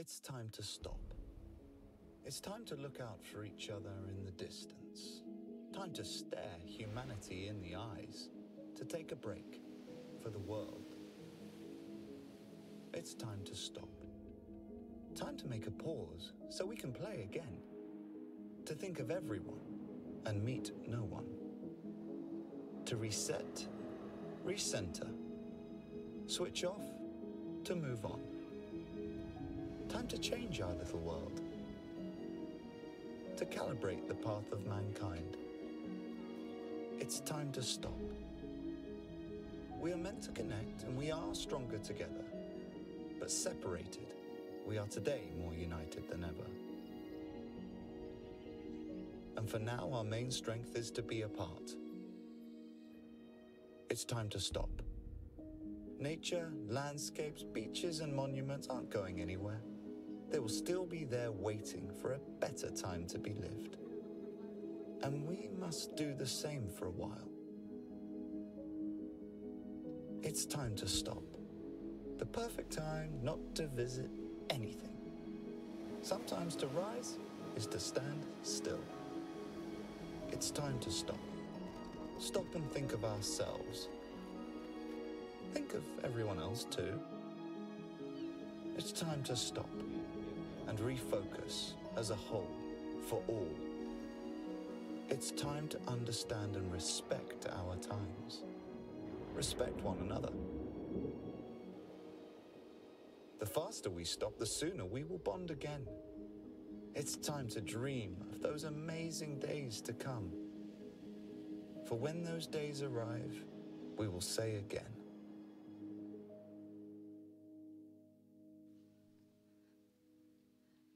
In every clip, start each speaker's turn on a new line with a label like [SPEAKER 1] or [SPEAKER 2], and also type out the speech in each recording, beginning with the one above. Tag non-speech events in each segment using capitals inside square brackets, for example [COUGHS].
[SPEAKER 1] It's time to stop. It's time to look out for each other in the distance. Time to stare humanity in the eyes. To take a break for the world. It's time to stop. Time to make a pause so we can play again. To think of everyone and meet no one. To reset, recenter, switch off, to move on. Time to change our little world. To calibrate the path of mankind. It's time to stop. We are meant to connect and we are stronger together. But separated, we are today more united than ever. And for now, our main strength is to be apart. It's time to stop. Nature, landscapes, beaches, and monuments aren't going anywhere. They will still be there waiting for a better time to be lived. And we must do the same for a while. It's time to stop. The perfect time not to visit anything. Sometimes to rise is to stand still. It's time to stop. Stop and think of ourselves. Think of everyone else too. It's time to stop and refocus as a whole for all. It's time to understand and respect our times. Respect one another. The faster we stop, the sooner we will bond again. It's time to dream of those amazing days to come. For when those days arrive, we will say again.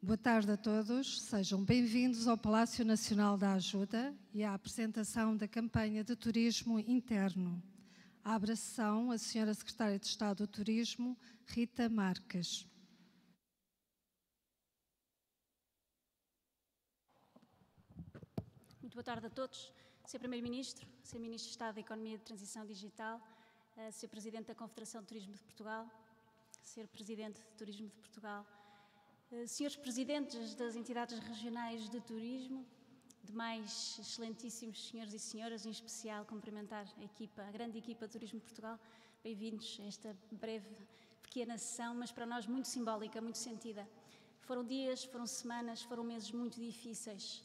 [SPEAKER 2] Boa tarde a todos, sejam bem-vindos ao Palácio Nacional da Ajuda e à apresentação da campanha de turismo interno. Abre a sessão a Senhora Secretária de Estado do Turismo, Rita Marques.
[SPEAKER 3] Muito boa tarde a todos. Sr. Primeiro-Ministro, Sr. Ministro de Estado da Economia e de Transição Digital, eh, Sr. Presidente da Confederação de Turismo de Portugal, Sr. Presidente de Turismo de Portugal, Senhores Presidentes das entidades regionais de turismo, demais excelentíssimos senhores e senhoras, em especial cumprimentar a equipa, a grande equipa de Turismo de Portugal, bem-vindos a esta breve, pequena sessão, mas para nós muito simbólica, muito sentida. Foram dias, foram semanas, foram meses muito difíceis.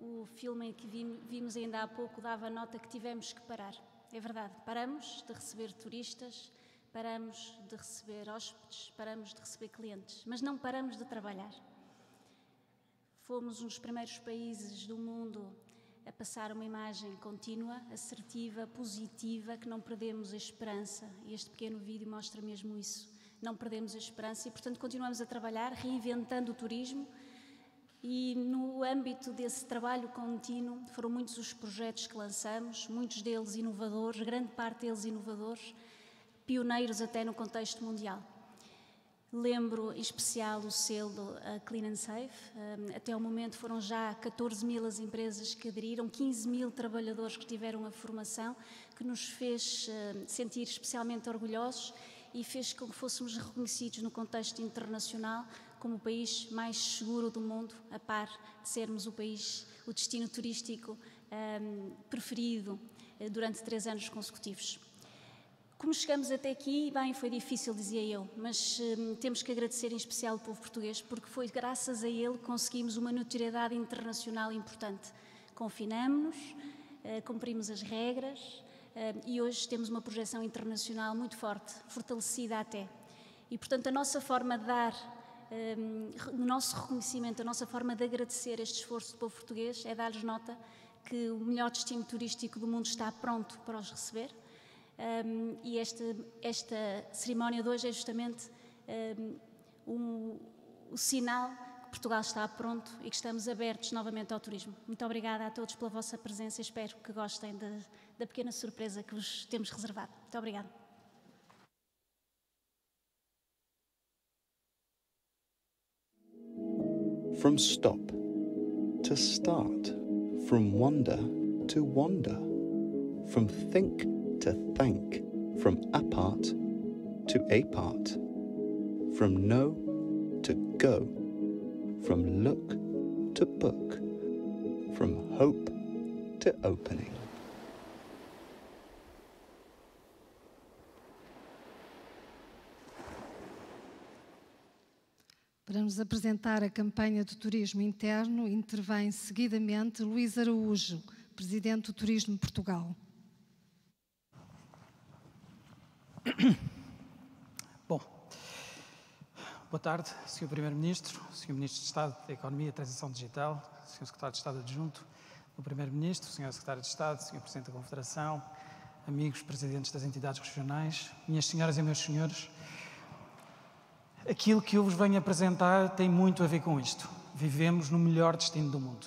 [SPEAKER 3] Um, o filme que vimos ainda há pouco dava nota que tivemos que parar. É verdade, paramos de receber turistas, paramos de receber hóspedes, paramos de receber clientes, mas não paramos de trabalhar. Fomos um dos primeiros países do mundo a passar uma imagem contínua, assertiva, positiva, que não perdemos a esperança. E este pequeno vídeo mostra mesmo isso. Não perdemos a esperança e, portanto, continuamos a trabalhar, reinventando o turismo. E no âmbito desse trabalho contínuo, foram muitos os projetos que lançamos, muitos deles inovadores, grande parte deles inovadores, pioneiros até no contexto mundial. Lembro em especial o selo Clean and Safe. Até o momento foram já 14 mil as empresas que aderiram, 15 mil trabalhadores que tiveram a formação, que nos fez sentir especialmente orgulhosos e fez com que fôssemos reconhecidos no contexto internacional como o país mais seguro do mundo, a par de sermos o país, o destino turístico preferido durante três anos consecutivos. Como chegamos até aqui, bem, foi difícil, dizia eu, mas hum, temos que agradecer em especial o povo português, porque foi graças a ele que conseguimos uma notoriedade internacional importante. Confinamos-nos, uh, cumprimos as regras uh, e hoje temos uma projeção internacional muito forte, fortalecida até. E, portanto, a nossa forma de dar, um, o nosso reconhecimento, a nossa forma de agradecer este esforço do povo português é dar-lhes nota que o melhor destino turístico do mundo está pronto para os receber um, e esta, esta cerimónia de hoje é justamente um, o sinal que Portugal está pronto e que estamos abertos novamente ao turismo. Muito obrigada a todos pela vossa presença. Espero que gostem de, da pequena surpresa que vos temos reservado. Muito obrigada.
[SPEAKER 1] From stop to start, from wonder to wonder, from think to thank, from apart to a part, from no to go from look to book, from hope to opening.
[SPEAKER 2] Para nos apresentar a campanha do turismo interno, intervém seguidamente Luís Araújo, Presidente do Turismo Portugal. [COUGHS]
[SPEAKER 4] Bom, boa tarde, Sr. Primeiro-Ministro, Sr. Ministro de Estado da Economia e Transição Digital, Sr. Secretário de Estado Adjunto do Primeiro-Ministro, Sr. Secretário de Estado, Sr. Presidente da Confederação, amigos presidentes das entidades regionais, minhas senhoras e meus senhores, Aquilo que eu vos venho apresentar tem muito a ver com isto. Vivemos no melhor destino do mundo.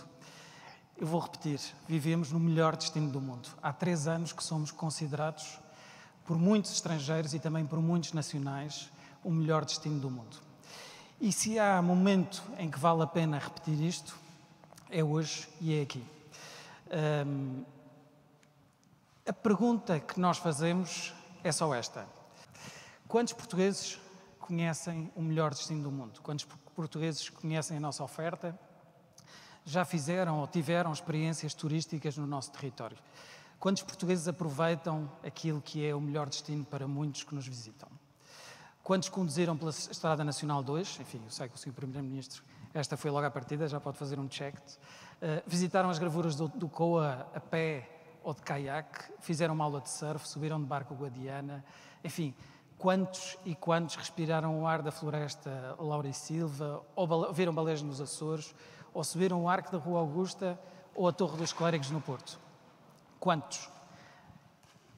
[SPEAKER 4] Eu vou repetir: vivemos no melhor destino do mundo. Há três anos que somos considerados, por muitos estrangeiros e também por muitos nacionais, o melhor destino do mundo. E se há momento em que vale a pena repetir isto, é hoje e é aqui. Um, a pergunta que nós fazemos é só esta: quantos portugueses conhecem o melhor destino do mundo? Quantos portugueses conhecem a nossa oferta? Já fizeram ou tiveram experiências turísticas no nosso território? Quantos portugueses aproveitam aquilo que é o melhor destino para muitos que nos visitam? Quantos conduziram pela Estrada Nacional 2? Enfim, eu sei que o Sr. Primeiro-Ministro, esta foi logo à partida, já pode fazer um check. Uh, visitaram as gravuras do, do Coa a pé ou de caiaque, fizeram uma aula de surf, subiram de barco Guadiana, enfim, Quantos e quantos respiraram o ar da floresta Laura e Silva, ou viram baleias nos Açores, ou subiram o arco da Rua Augusta ou a Torre dos Clérigos no Porto? Quantos?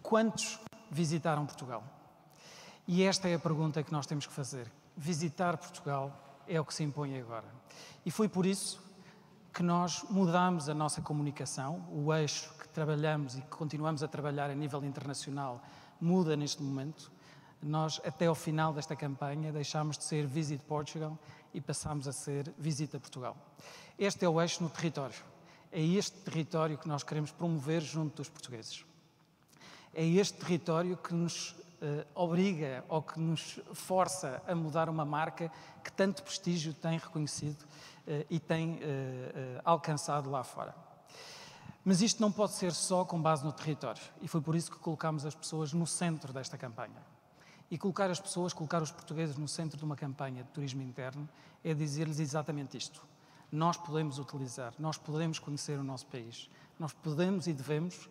[SPEAKER 4] Quantos visitaram Portugal? E esta é a pergunta que nós temos que fazer. Visitar Portugal é o que se impõe agora. E foi por isso que nós mudamos a nossa comunicação, o eixo que trabalhamos e que continuamos a trabalhar a nível internacional muda neste momento nós, até ao final desta campanha, deixámos de ser Visit Portugal e passámos a ser Visita Portugal. Este é o eixo no território. É este território que nós queremos promover junto dos portugueses. É este território que nos uh, obriga ou que nos força a mudar uma marca que tanto prestígio tem reconhecido uh, e tem uh, alcançado lá fora. Mas isto não pode ser só com base no território, e foi por isso que colocámos as pessoas no centro desta campanha. E colocar as pessoas, colocar os portugueses no centro de uma campanha de turismo interno é dizer-lhes exatamente isto. Nós podemos utilizar, nós podemos conhecer o nosso país, nós podemos e devemos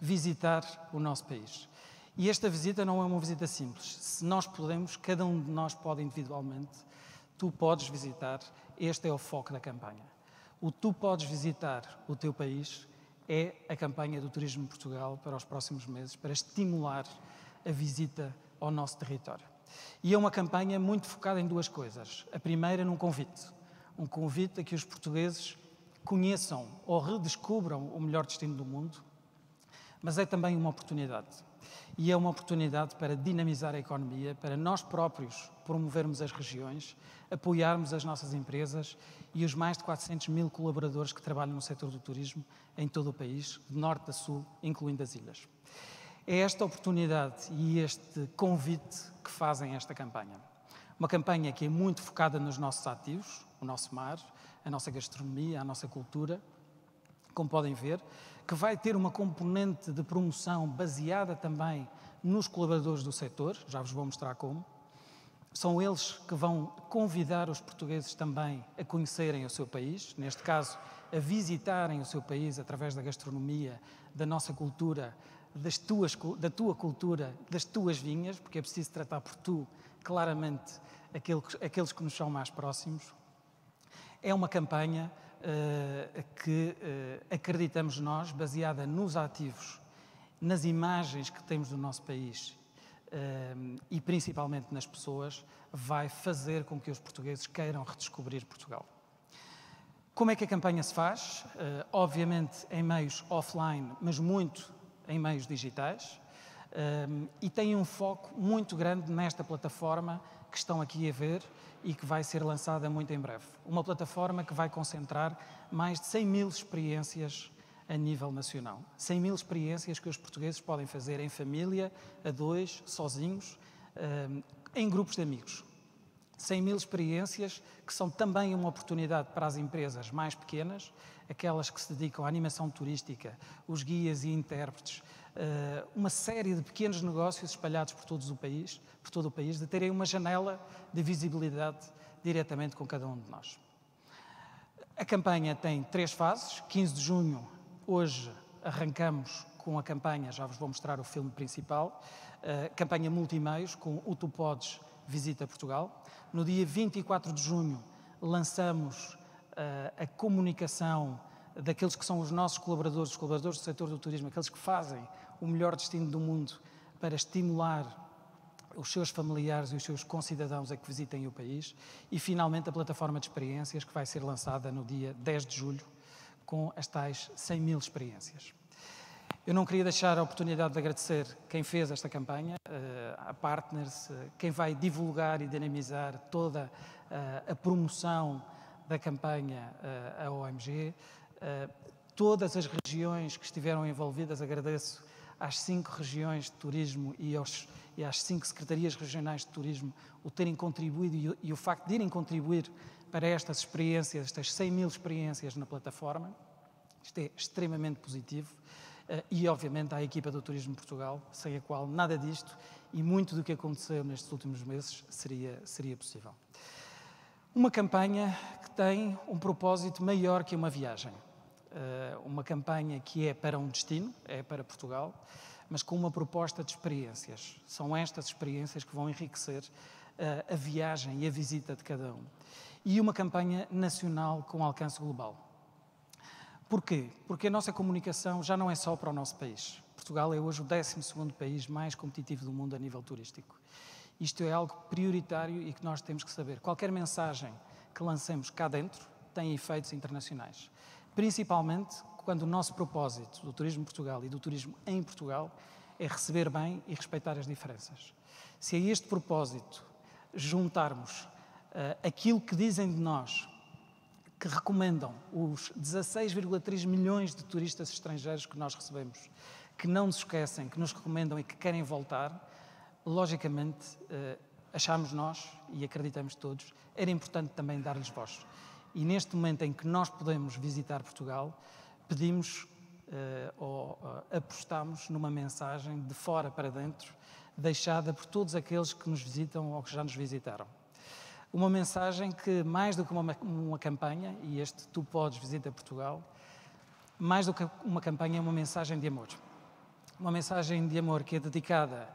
[SPEAKER 4] visitar o nosso país. E esta visita não é uma visita simples. Se nós podemos, cada um de nós pode individualmente, tu podes visitar, este é o foco da campanha. O tu podes visitar o teu país é a campanha do Turismo Portugal para os próximos meses, para estimular a visita ao nosso território. E é uma campanha muito focada em duas coisas. A primeira, num convite. Um convite a que os portugueses conheçam ou redescubram o melhor destino do mundo, mas é também uma oportunidade. E é uma oportunidade para dinamizar a economia, para nós próprios promovermos as regiões, apoiarmos as nossas empresas e os mais de 400 mil colaboradores que trabalham no setor do turismo em todo o país, de norte a sul, incluindo as ilhas. É esta oportunidade e este convite que fazem esta campanha. Uma campanha que é muito focada nos nossos ativos, o nosso mar, a nossa gastronomia, a nossa cultura, como podem ver, que vai ter uma componente de promoção baseada também nos colaboradores do setor, já vos vou mostrar como. São eles que vão convidar os portugueses também a conhecerem o seu país, neste caso, a visitarem o seu país através da gastronomia, da nossa cultura, das tuas, da tua cultura, das tuas vinhas, porque é preciso tratar por tu, claramente, aqueles, aqueles que nos são mais próximos. É uma campanha uh, que uh, acreditamos nós, baseada nos ativos, nas imagens que temos do nosso país uh, e principalmente nas pessoas, vai fazer com que os portugueses queiram redescobrir Portugal. Como é que a campanha se faz? obviamente em meios offline, mas muito em meios digitais e tem um foco muito grande nesta plataforma que estão aqui a ver e que vai ser lançada muito em breve. Uma plataforma que vai concentrar mais de 100 mil experiências a nível nacional. 100 mil experiências que os portugueses podem fazer em família, a dois, sozinhos, em grupos de amigos. 100 mil experiências que são também uma oportunidade para as empresas mais pequenas, aquelas que se dedicam à animação turística, os guias e intérpretes, uma série de pequenos negócios espalhados por, todos o país, por todo o país, de terem uma janela de visibilidade diretamente com cada um de nós. A campanha tem três fases. 15 de junho, hoje, arrancamos com a campanha, já vos vou mostrar o filme principal, uh, campanha multimeios com o Tu Podes Visita Portugal. No dia 24 de junho, lançamos uh, a comunicação daqueles que são os nossos colaboradores, os colaboradores do setor do turismo, aqueles que fazem o melhor destino do mundo para estimular os seus familiares e os seus concidadãos a que visitem o país e, finalmente, a plataforma de experiências que vai ser lançada no dia 10 de julho com as tais 100 mil experiências. Eu não queria deixar a oportunidade de agradecer quem fez esta campanha, eh, a partners, eh, quem vai divulgar e dinamizar toda eh, a promoção da campanha à OMG, todas as regiões que estiveram envolvidas, agradeço às cinco regiões de turismo e, aos, e às cinco secretarias regionais de turismo o terem contribuído e o, e o facto de irem contribuir para estas experiências, estas 100 mil experiências na plataforma. Isto é extremamente positivo. Uh, e, obviamente, à equipa do Turismo Portugal, sem a qual nada disto e muito do que aconteceu nestes últimos meses seria, seria possível. Uma campanha que tem um propósito maior que uma viagem. Eh, uma campanha que é para um destino, é para Portugal, mas com uma proposta de experiências. São estas experiências que vão enriquecer eh, a viagem e a visita de cada um. E uma campanha nacional com alcance global. Porquê? Porque a nossa comunicação já não é só para o nosso país. Portugal é hoje o 12 país mais competitivo do mundo a nível turístico. Isto é algo prioritário e que nós temos que saber. Qualquer mensagem que lancemos cá dentro tem efeitos internacionais principalmente quando o nosso propósito do Turismo Portugal e do turismo em Portugal é receber bem e respeitar as diferenças. Se a este propósito juntarmos uh, aquilo que dizem de nós, que recomendam os 16,3 milhões de turistas estrangeiros que nós recebemos, que não nos esquecem, que nos recomendam e que querem voltar, logicamente uh, achamos nós e acreditamos todos, era importante também dar-lhes voz. E neste momento em que nós podemos visitar Portugal, pedimos uh, ou uh, apostamos numa mensagem de fora para dentro, deixada por todos aqueles que nos visitam ou que já nos visitaram. Uma mensagem que, mais do que uma, uma campanha, e este Tu Podes Visita Portugal, mais do que uma campanha, é uma mensagem de amor. Uma mensagem de amor que é dedicada,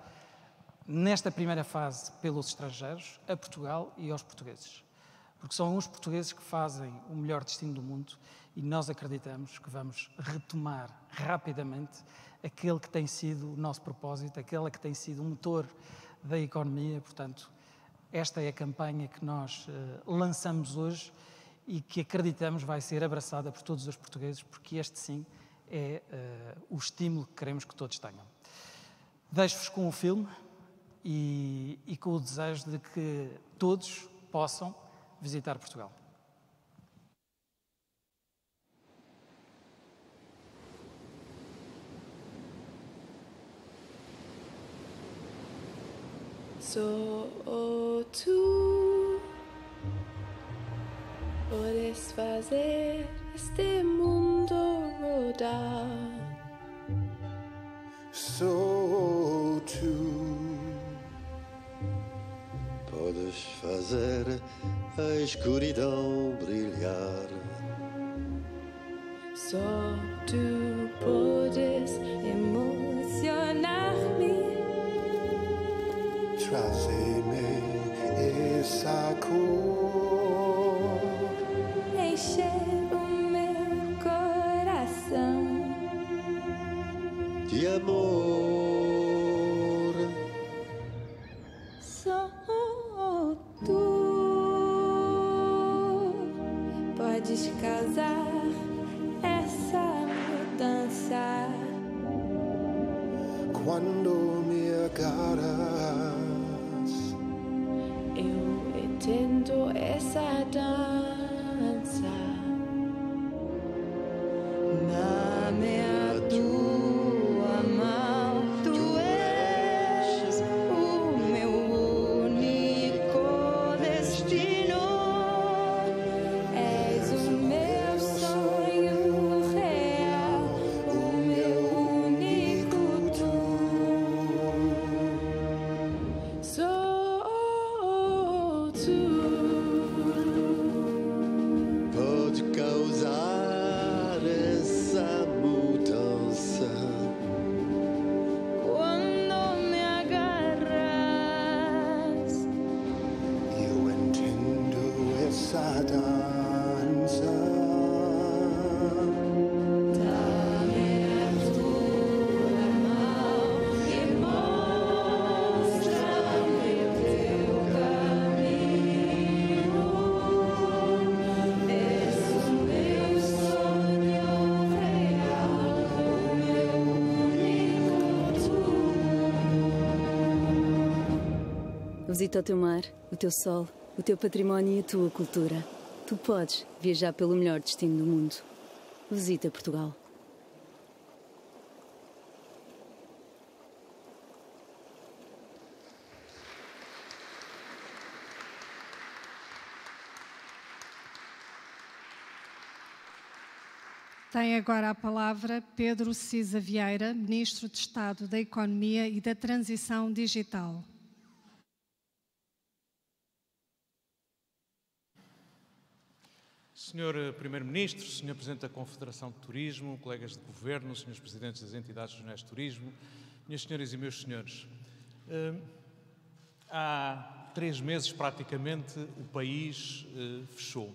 [SPEAKER 4] nesta primeira fase, pelos estrangeiros, a Portugal e aos portugueses porque são os portugueses que fazem o melhor destino do mundo e nós acreditamos que vamos retomar rapidamente aquele que tem sido o nosso propósito, aquele que tem sido o motor da economia. Portanto, esta é a campanha que nós uh, lançamos hoje e que acreditamos vai ser abraçada por todos os portugueses, porque este sim é uh, o estímulo que queremos que todos tenham. Deixo-vos com o filme e, e com o desejo de que todos possam visitar Portugal.
[SPEAKER 5] Só tu podes fazer este mundo rodar.
[SPEAKER 6] Só tu podes fazer a escuridão brilhar.
[SPEAKER 5] Só tu podes emocionar-me.
[SPEAKER 6] Trazer-me essa cor.
[SPEAKER 5] Encher o meu coração
[SPEAKER 6] de amor. Quando me agarras,
[SPEAKER 7] Visita o teu mar, o teu sol, o teu património e a tua cultura. Tu podes viajar pelo melhor destino do mundo. Visita Portugal.
[SPEAKER 2] Tem agora a palavra Pedro Cisa Vieira, Ministro de Estado da Economia e da Transição Digital.
[SPEAKER 8] Senhor eh, Primeiro-Ministro, Senhor Presidente da Confederação de Turismo, colegas de Governo, Senhores Presidentes das entidades regionais de turismo, minhas senhoras e meus senhores, eh, há três meses praticamente o país eh, fechou.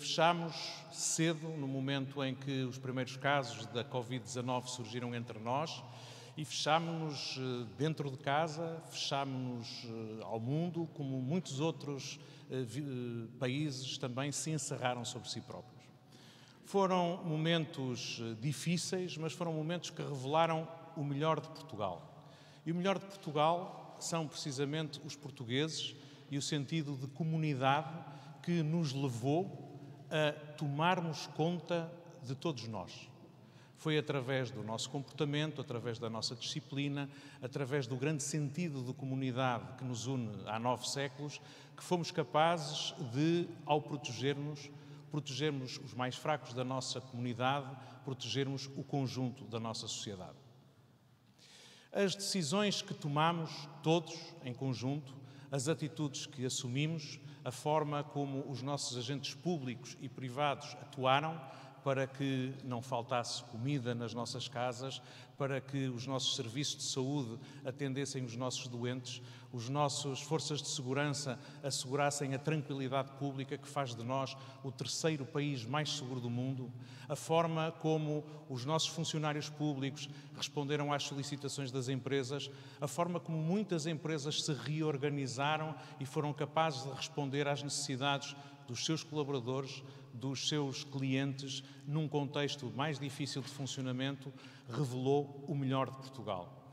[SPEAKER 8] Fechámos cedo, no momento em que os primeiros casos da Covid-19 surgiram entre nós, e fechámos-nos dentro de casa, fechámos-nos ao mundo, como muitos outros países também se encerraram sobre si próprios. Foram momentos difíceis, mas foram momentos que revelaram o melhor de Portugal. E o melhor de Portugal são precisamente os portugueses e o sentido de comunidade que nos levou a tomarmos conta de todos nós. Foi através do nosso comportamento, através da nossa disciplina, através do grande sentido de comunidade que nos une há nove séculos, que fomos capazes de, ao protegermos, protegermos os mais fracos da nossa comunidade, protegermos o conjunto da nossa sociedade. As decisões que tomamos, todos em conjunto, as atitudes que assumimos, a forma como os nossos agentes públicos e privados atuaram, para que não faltasse comida nas nossas casas, para que os nossos serviços de saúde atendessem os nossos doentes, os nossos forças de segurança assegurassem a tranquilidade pública que faz de nós o terceiro país mais seguro do mundo, a forma como os nossos funcionários públicos responderam às solicitações das empresas, a forma como muitas empresas se reorganizaram e foram capazes de responder às necessidades dos seus colaboradores, dos seus clientes, num contexto mais difícil de funcionamento, revelou o melhor de Portugal.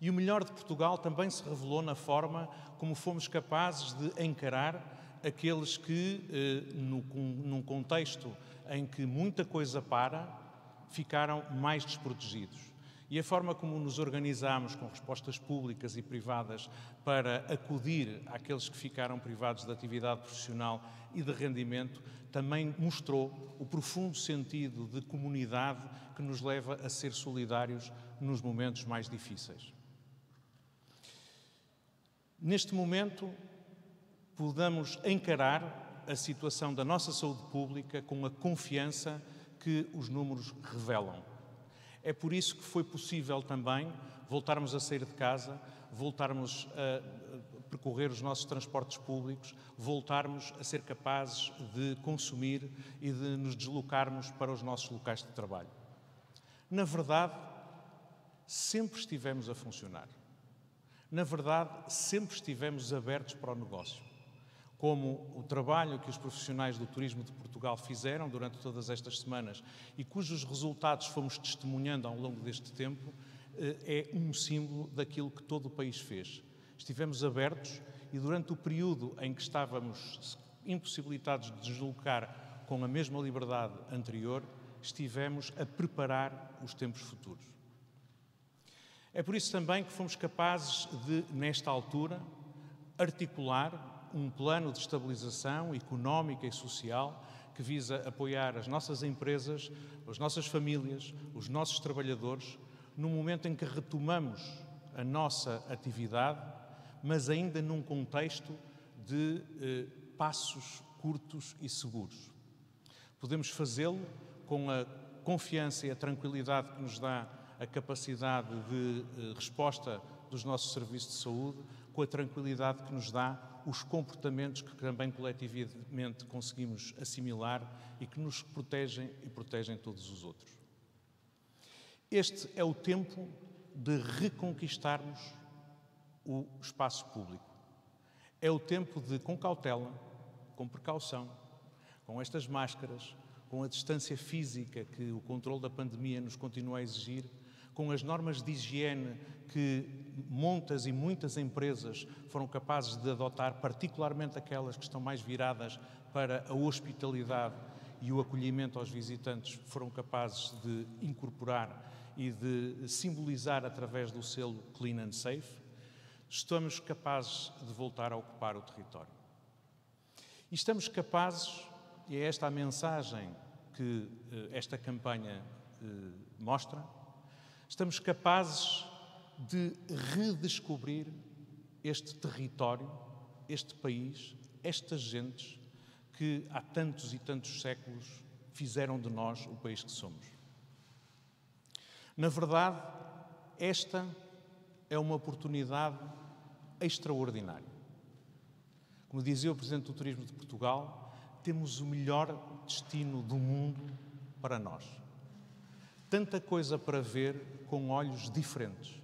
[SPEAKER 8] E o melhor de Portugal também se revelou na forma como fomos capazes de encarar aqueles que, eh, num contexto em que muita coisa para, ficaram mais desprotegidos. E a forma como nos organizamos com respostas públicas e privadas para acudir àqueles que ficaram privados de atividade profissional e de rendimento também mostrou o profundo sentido de comunidade que nos leva a ser solidários nos momentos mais difíceis. Neste momento, podemos encarar a situação da nossa saúde pública com a confiança que os números revelam. É por isso que foi possível também voltarmos a sair de casa, voltarmos a percorrer os nossos transportes públicos, voltarmos a ser capazes de consumir e de nos deslocarmos para os nossos locais de trabalho. Na verdade, sempre estivemos a funcionar. Na verdade, sempre estivemos abertos para o negócio. Como o trabalho que os profissionais do turismo de Portugal fizeram durante todas estas semanas e cujos resultados fomos testemunhando ao longo deste tempo, eh, é um símbolo daquilo que todo o país fez Estivemos abertos e durante o período em que estávamos impossibilitados de deslocar com a mesma liberdade anterior, estivemos a preparar os tempos futuros. É por isso também que fomos capazes de, nesta altura, articular um plano de estabilização económica e social que visa apoiar as nossas empresas, as nossas famílias, os nossos trabalhadores, no momento em que retomamos a nossa atividade mas ainda num contexto de eh, passos curtos e seguros. Podemos fazê-lo com a confiança e a tranquilidade que nos dá a capacidade de eh, resposta dos nossos serviços de saúde, com a tranquilidade que nos dá os comportamentos que também coletivamente conseguimos assimilar e que nos protegem e protegem todos os outros. Este é o tempo de reconquistarmos o espaço público. É o tempo de, com cautela, com precaução, com estas máscaras, com a distância física que o controle da pandemia nos continua a exigir, com as normas de higiene que muitas e muitas empresas foram capazes de adotar, particularmente aquelas que estão mais viradas para a hospitalidade e o acolhimento aos visitantes, foram capazes de incorporar e de simbolizar através do selo Clean and Safe, estamos capazes de voltar a ocupar o território. E estamos capazes, e é esta a mensagem que eh, esta campanha eh, mostra, estamos capazes de redescobrir este território, este país, estas gentes que há tantos e tantos séculos fizeram de nós o país que somos. Na verdade, esta é uma oportunidade extraordinária. Como dizia o Presidente do Turismo de Portugal, temos o melhor destino do mundo para nós. Tanta coisa para ver com olhos diferentes.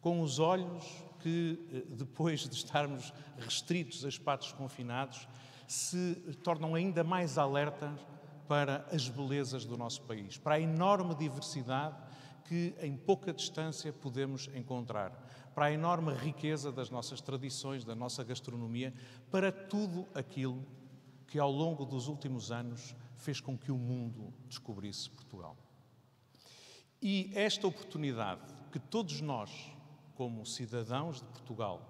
[SPEAKER 8] Com os olhos que, eh, depois de estarmos restritos a espaços confinados, se tornam ainda mais alertas para as belezas do nosso país, para a enorme diversidade que em pouca distância podemos encontrar, para a enorme riqueza das nossas tradições, da nossa gastronomia, para tudo aquilo que ao longo dos últimos anos fez com que o mundo descobrisse Portugal. E esta oportunidade que todos nós, como cidadãos de Portugal,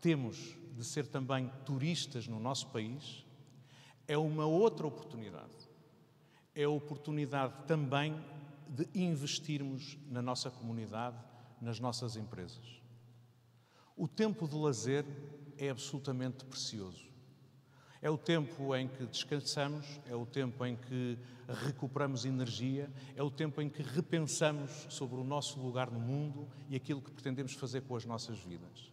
[SPEAKER 8] temos de ser também turistas no nosso país, é uma outra oportunidade. É a oportunidade também de investirmos na nossa comunidade, nas nossas empresas. O tempo de lazer é absolutamente precioso. É o tempo em que descansamos, é o tempo em que recuperamos energia, é o tempo em que repensamos sobre o nosso lugar no mundo e aquilo que pretendemos fazer com as nossas vidas.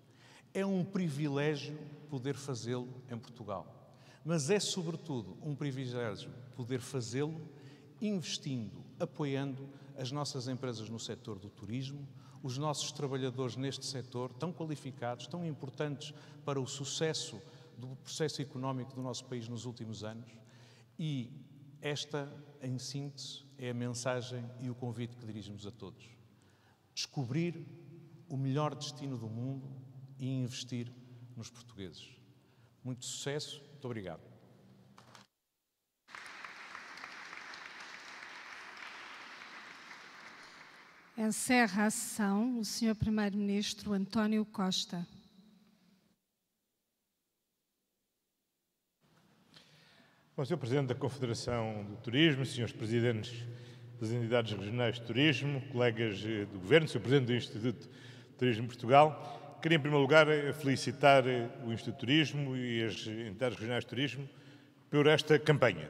[SPEAKER 8] É um privilégio poder fazê-lo em Portugal, mas é, sobretudo, um privilégio poder fazê-lo investindo, apoiando as nossas empresas no setor do turismo, os nossos trabalhadores neste setor, tão qualificados, tão importantes para o sucesso do processo económico do nosso país nos últimos anos. E esta, em síntese, é a mensagem e o convite que dirigimos a todos. Descobrir o melhor destino do mundo e investir nos portugueses. Muito sucesso, muito obrigado.
[SPEAKER 2] Encerra a sessão o Sr. Primeiro-Ministro António Costa.
[SPEAKER 9] Bom, Sr. Presidente da Confederação do Turismo, Srs. Presidentes das entidades regionais de turismo, colegas eh, do Governo, Sr. Presidente do Instituto de Turismo de Portugal, queria em primeiro lugar felicitar eh, o Instituto de Turismo e as entidades regionais de turismo por esta campanha.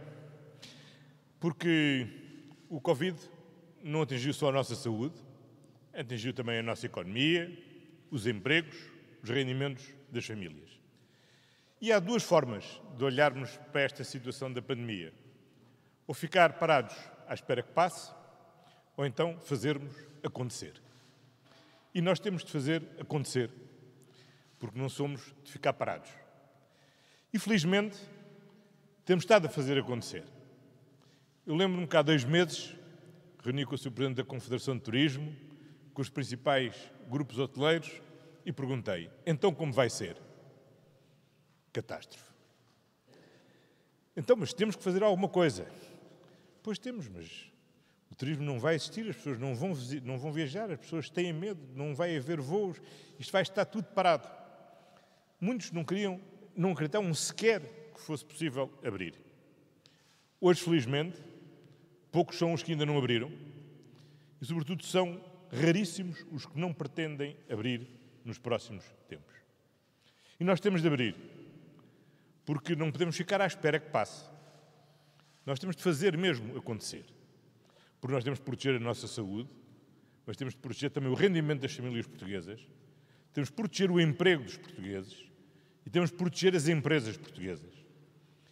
[SPEAKER 9] Porque o Covid não atingiu só a nossa saúde, atingiu também a nossa economia, os empregos, os rendimentos das famílias. E há duas formas de olharmos para esta situação da pandemia: ou ficar parados à espera que passe, ou então fazermos acontecer. E nós temos de fazer acontecer, porque não somos de ficar parados. E felizmente temos estado a fazer acontecer. Eu lembro-me que há dois meses reuni com o Sr. Presidente da Confederação de Turismo, com os principais grupos hoteleiros e perguntei: então como vai ser? Catástrofe. Então, mas temos que fazer alguma coisa. Pois temos, mas o turismo não vai existir, as pessoas não vão, não vão viajar, as pessoas têm medo, não vai haver voos, isto vai estar tudo parado. Muitos não queriam, não acreditavam sequer que fosse possível abrir. Hoje, felizmente, poucos são os que ainda não abriram e, sobretudo, são raríssimos os que não pretendem abrir nos próximos tempos. E nós temos de abrir, porque não podemos ficar à espera que passe. Nós temos de fazer mesmo acontecer. Porque nós temos de proteger a nossa saúde, mas temos de proteger também o rendimento das famílias portuguesas, temos que proteger o emprego dos portugueses e temos que proteger as empresas portuguesas.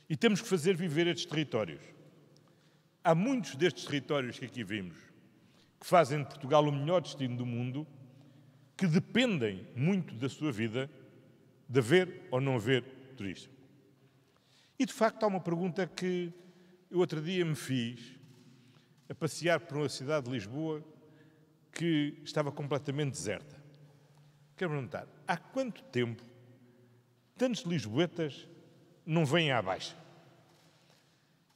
[SPEAKER 9] E temos que fazer viver estes territórios. Há muitos destes territórios que aqui vimos que fazem de Portugal o melhor destino do mundo, que dependem muito da sua vida de haver ou não haver turismo. E de facto há uma pergunta que eu outro dia me fiz a passear por uma cidade de Lisboa que estava completamente deserta. Quero perguntar, há quanto tempo tantos lisboetas não vêm à baixa?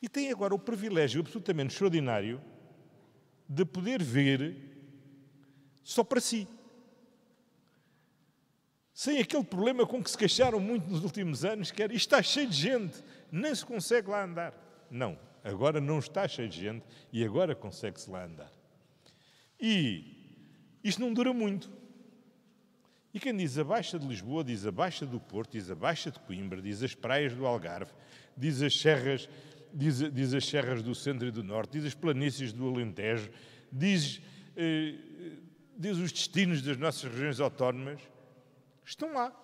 [SPEAKER 9] E têm agora o privilégio absolutamente extraordinário de poder ver só para si. Sem aquele problema com que se queixaram muito nos últimos anos, que era está cheio de gente, nem se consegue lá andar. Não, agora não está cheio de gente e agora consegue-se lá andar. E isto não dura muito. E quem diz a Baixa de Lisboa, diz a Baixa do Porto, diz a Baixa de Coimbra, diz as praias do Algarve, diz as serras, diz, diz as serras do centro e do norte, diz as planícies do Alentejo, diz, eh, diz os destinos das nossas regiões autónomas, estão lá.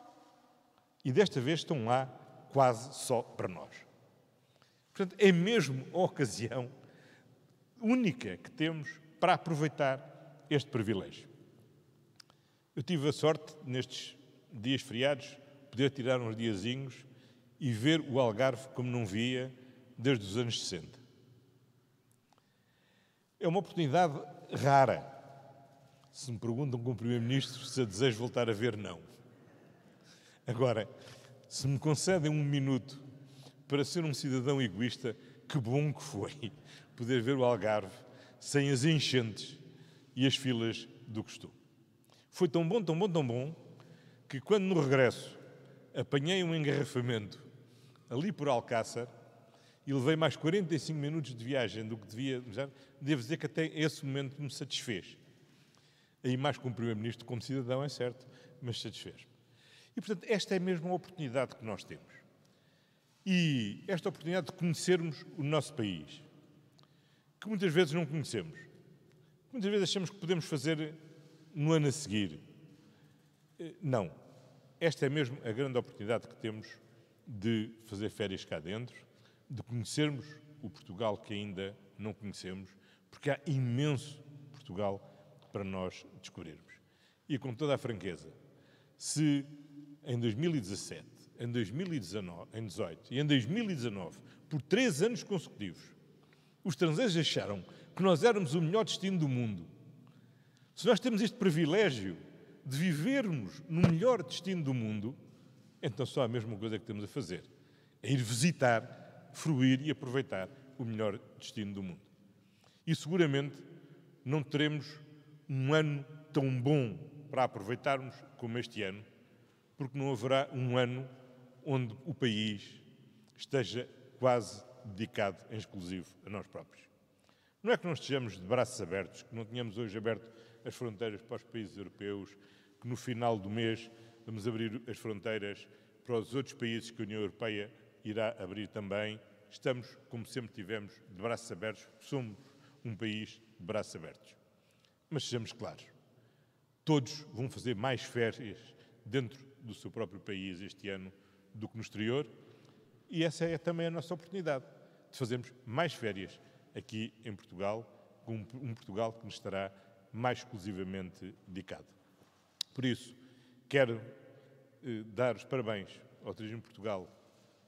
[SPEAKER 9] E desta vez estão lá quase só para nós. Portanto, é mesmo a ocasião única que temos para aproveitar este privilégio. Eu tive a sorte, nestes dias feriados, poder tirar uns diazinhos e ver o Algarve como não via desde os anos 60. É uma oportunidade rara. Se me perguntam como Primeiro-Ministro se desejo voltar a ver, não. Agora, se me concedem um minuto para ser um cidadão egoísta, que bom que foi poder ver o Algarve sem as enchentes e as filas do costume. Foi tão bom, tão bom, tão bom, que quando no regresso apanhei um engarrafamento ali por Alcácer e levei mais 45 minutos de viagem do que devia, devo dizer que até esse momento me satisfez. Aí mais como Primeiro-Ministro, como cidadão, é certo, mas satisfez-me. E, portanto, esta é mesmo a oportunidade que nós temos. E esta oportunidade de conhecermos o nosso país, que muitas vezes não conhecemos. Muitas vezes achamos que podemos fazer no ano a seguir. Eh, não. Esta é mesmo a grande oportunidade que temos de fazer férias cá dentro, de conhecermos o Portugal que ainda não conhecemos, porque há imenso Portugal para nós descobrirmos. E com toda a franqueza, se em 2017, em 2019, em 2018 e em 2019, por três anos consecutivos, os estrangeiros acharam que nós éramos o melhor destino do mundo se nós temos este privilégio de vivermos no melhor destino do mundo, então só a mesma coisa que temos a fazer: é ir visitar, fruir e aproveitar o melhor destino do mundo. E seguramente não teremos um ano tão bom para aproveitarmos como este ano, porque não haverá um ano onde o país esteja quase dedicado em exclusivo a nós próprios. Não é que não estejamos de braços abertos, que não tenhamos hoje aberto as fronteiras para os países europeus, que no final do mês vamos abrir as fronteiras para os outros países que a União Europeia irá abrir também. Estamos, como sempre tivemos, de braços abertos, somos um país de braços abertos. Mas sejamos claros, todos vão fazer mais férias dentro do seu próprio país este ano do que no exterior, e essa é também a nossa oportunidade de fazermos mais férias aqui em Portugal, com um Portugal que nos estará mais exclusivamente dedicado. Por isso, quero eh, dar os parabéns ao Turismo Portugal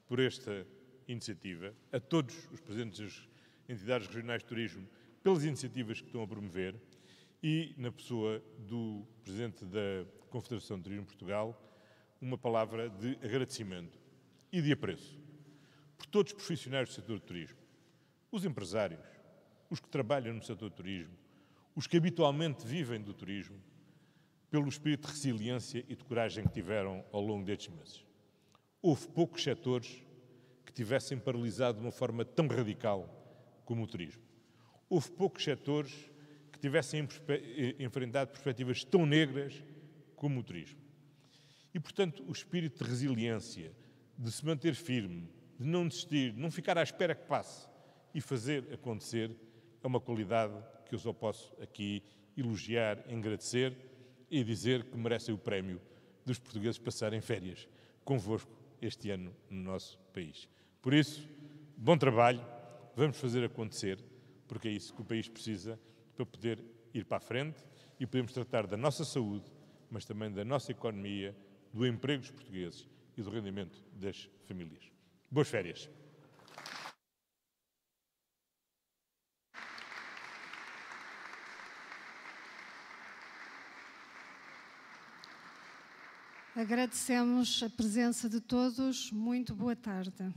[SPEAKER 9] por esta iniciativa, a todos os presidentes das entidades regionais de turismo pelas iniciativas que estão a promover e, na pessoa do Presidente da Confederação de Turismo Portugal, uma palavra de agradecimento e de apreço por todos os profissionais do setor do turismo, os empresários, os que trabalham no setor do turismo, os que habitualmente vivem do turismo, pelo espírito de resiliência e de coragem que tiveram ao longo destes meses. Houve poucos setores que tivessem paralisado de uma forma tão radical como o turismo. Houve poucos setores que tivessem eh, enfrentado perspectivas tão negras como o turismo. E, portanto, o espírito de resiliência, de se manter firme, de não desistir, de não ficar à espera que passe e fazer acontecer, é uma qualidade que eu só posso aqui elogiar, agradecer e dizer que merecem o prémio dos portugueses passarem férias convosco este ano no nosso país. Por isso, bom trabalho, vamos fazer acontecer, porque é isso que o país precisa para poder ir para a frente e podemos tratar da nossa saúde, mas também da nossa economia, do emprego dos portugueses e do rendimento das famílias. Boas férias.
[SPEAKER 2] Agradecemos a presença de todos. Muito boa tarde.